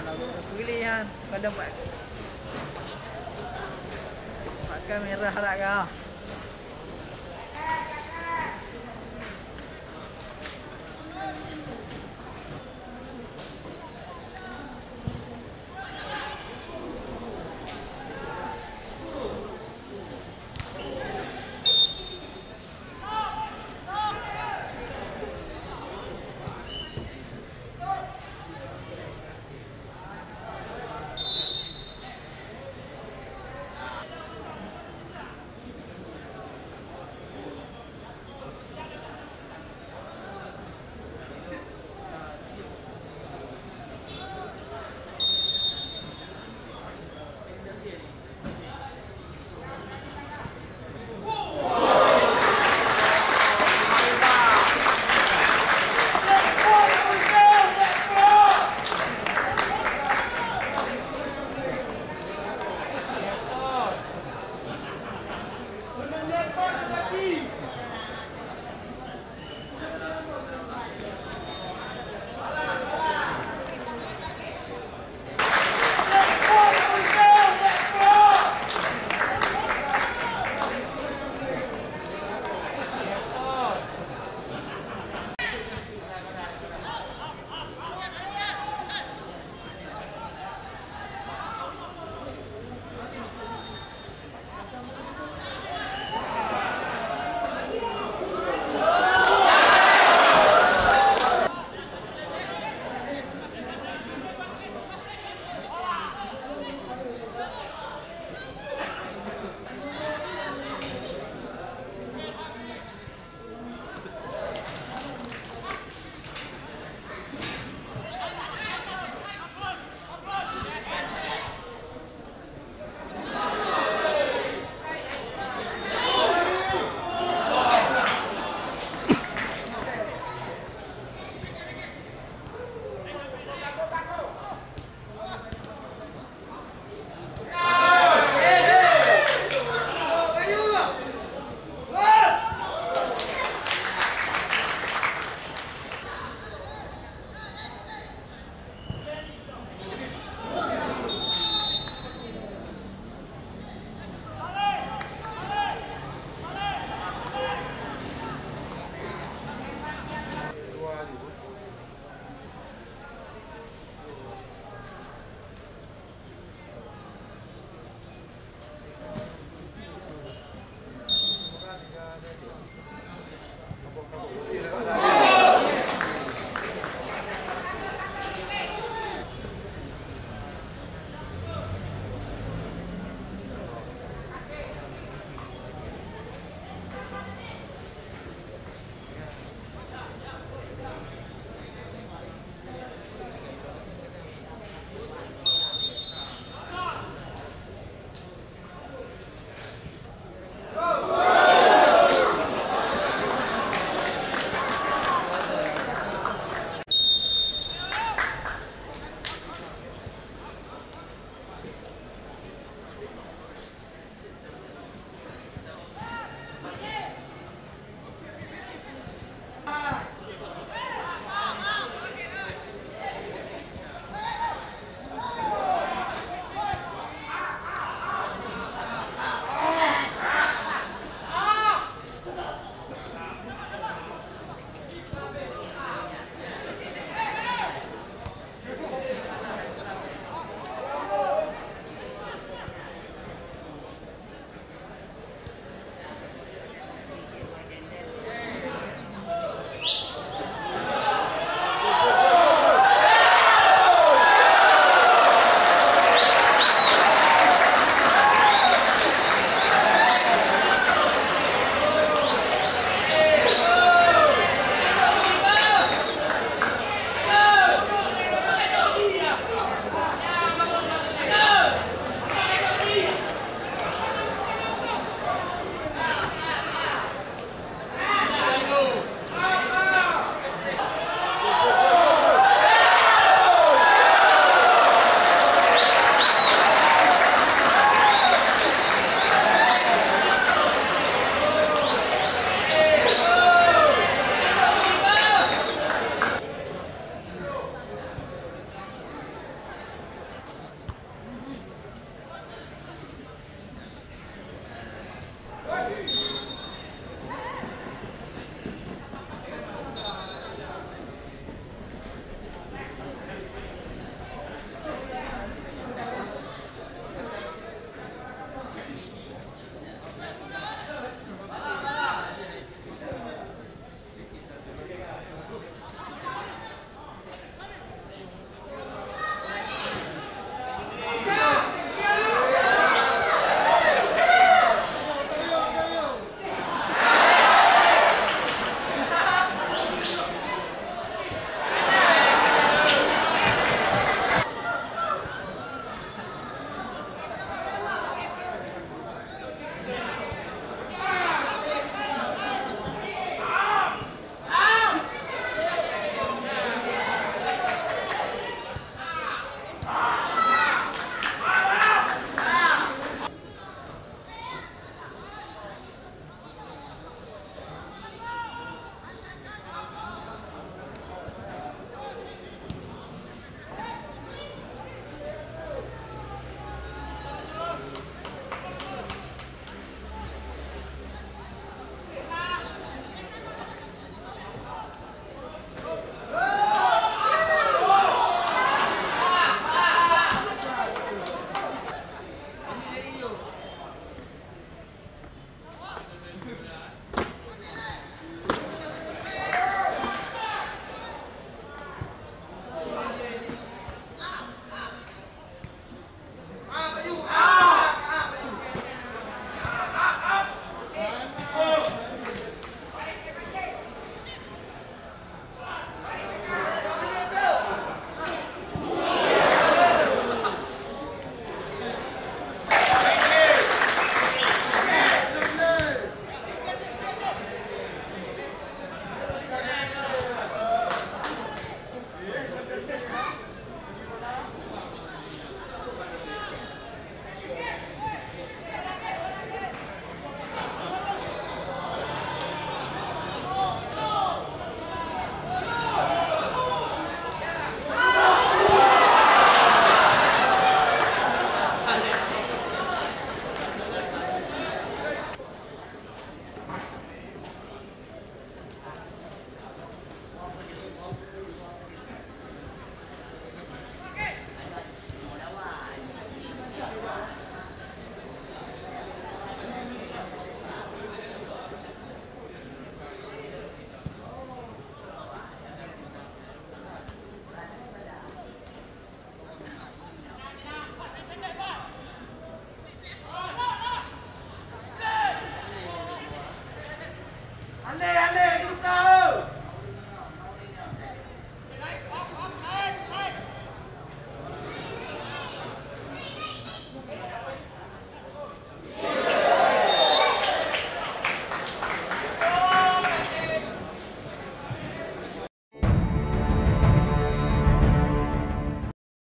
Alhamdulillah Pilih kan Kau dah buat? Buat kamera harap lah kau.